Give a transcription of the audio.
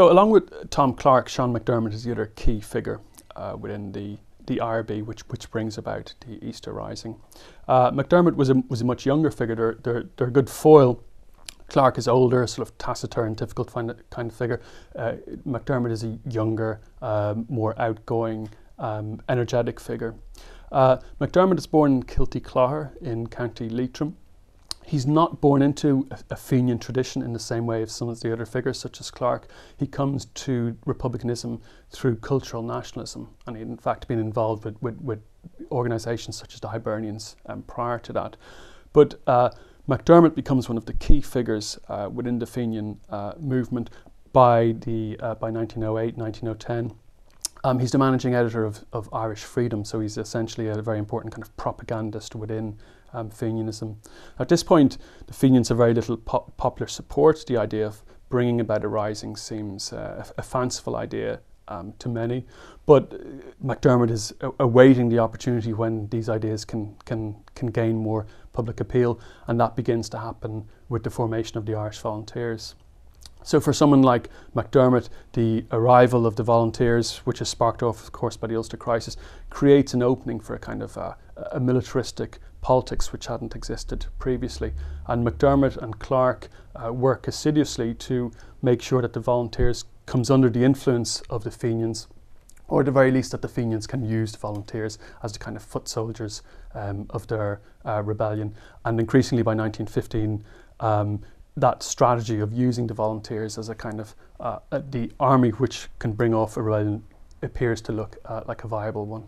So, along with Tom Clarke, Sean McDermott is the other key figure uh, within the the IRB, which which brings about the Easter Rising. Uh, McDermott was a was a much younger figure. They're, they're, they're a good foil. Clarke is older, sort of taciturn, difficult kind of, kind of figure. Uh, McDermott is a younger, um, more outgoing, um, energetic figure. Uh, McDermott is born in Kiltyclogher in County Leitrim he's not born into a, Fenian tradition in the same way as some of the other figures, such as Clarke. He comes to republicanism through cultural nationalism, and in fact, been involved with, with, with organisations such as the Hibernians um, prior to that. But uh, McDermott becomes one of the key figures uh, within the Fenian uh, movement by the uh, by 1908, 1910. Um, he's the managing editor of, of Irish Freedom, so he's essentially a very important kind of propagandist within um, Fenianism. At this point, the Fenians have very little pop- popular support. The idea of bringing about a rising seems uh, a, fanciful idea um, to many, but uh, McDermott is awaiting the opportunity when these ideas can, can, can gain more public appeal, and that begins to happen with the formation of the Irish Volunteers. So, for someone like McDermott, the arrival of the volunteers, which is sparked off, of course, by the Ulster crisis, creates an opening for a kind of uh, a militaristic politics which hadn't existed previously. And McDermott and Clarke uh, work assiduously to make sure that the volunteers comes under the influence of the Fenians, or at the very least that the Fenians can use the volunteers as the kind of foot soldiers um, of their uh, rebellion. And increasingly by 1915, um, that strategy of using the volunteers as a kind of uh, the army which can bring off a rebellion appears to look uh, like a viable one.